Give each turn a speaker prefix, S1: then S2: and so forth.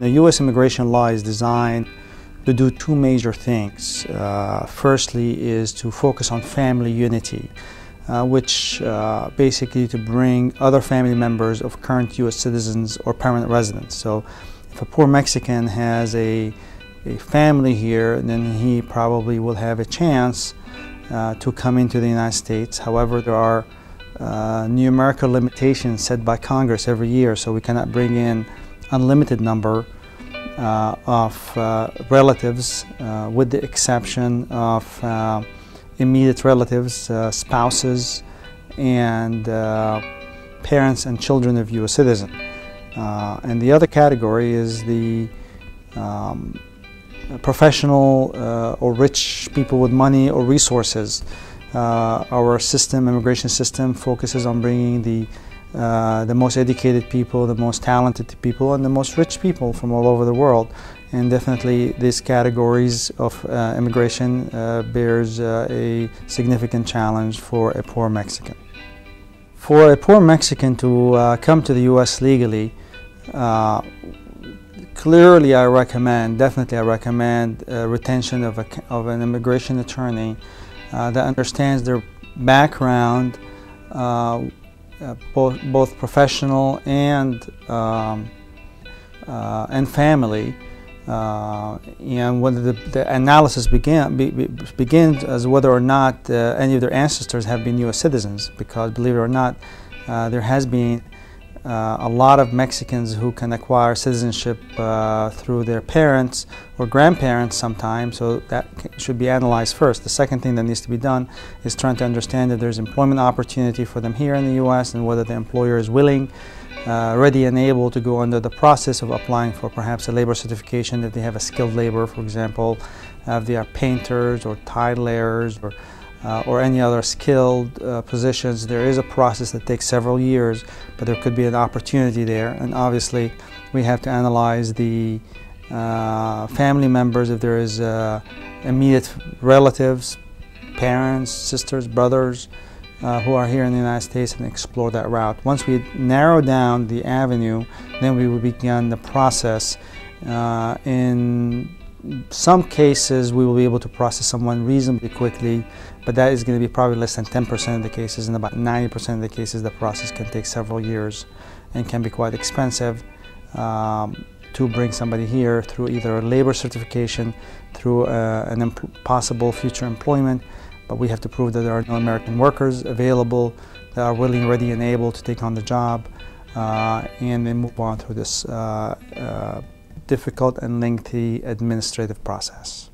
S1: The U.S. immigration law is designed to do two major things. Uh, firstly is to focus on family unity, uh, which uh, basically to bring other family members of current U.S. citizens or permanent residents. So if a poor Mexican has a, a family here, then he probably will have a chance uh, to come into the United States. However, there are uh, numerical limitations set by Congress every year, so we cannot bring in unlimited number uh, of uh, relatives uh, with the exception of immediate relatives, spouses, and parents and children of U.S. citizens. and the other category is the um, professional uh, or rich people with money or resources. Uh, our system, immigration system, focuses on bringing the uh, the most educated people, the most talented people, and the most rich people from all over the world. And definitely these categories of uh, immigration uh, bears uh, a significant challenge for a poor Mexican. For a poor Mexican to uh, come to the U.S. legally, clearly I recommend, definitely I recommend retention of, a, of an immigration attorney that understands their background, uh, uh, both, both professional and, um, uh, and family. Uh, and when the, the analysis begin, be, be, begins as whether or not uh, any of their ancestors have been U.S. citizens, because believe it or not, uh, there has been uh, a lot of Mexicans who can acquire citizenship uh, through their parents or grandparents sometimes, so that should be analyzed first. The second thing that needs to be done is trying to understand if there's employment opportunity for them here in the U.S. and whether the employer is willing, uh, ready and able to go under the process of applying for perhaps a labor certification if they have a skilled labor, for example, if they are painters or tile layers or uh, or any other skilled uh, positions, there is a process that takes several years, but there could be an opportunity there. And obviously, we have to analyze the uh, family members, if there is uh, immediate relatives, parents, sisters, brothers, uh, who are here in the United States and explore that route. Once we narrow down the avenue, then we will begin the process uh, in some cases we will be able to process someone reasonably quickly, but that is going to be probably less than 10% of the cases. and about 90% of the cases, the process can take several years and can be quite expensive um, to bring somebody here through either a labor certification, through uh, an possible future employment, but we have to prove that there are no American workers available that are willing, ready, and able to take on the job uh, and then move on through this uh, uh difficult and lengthy administrative process.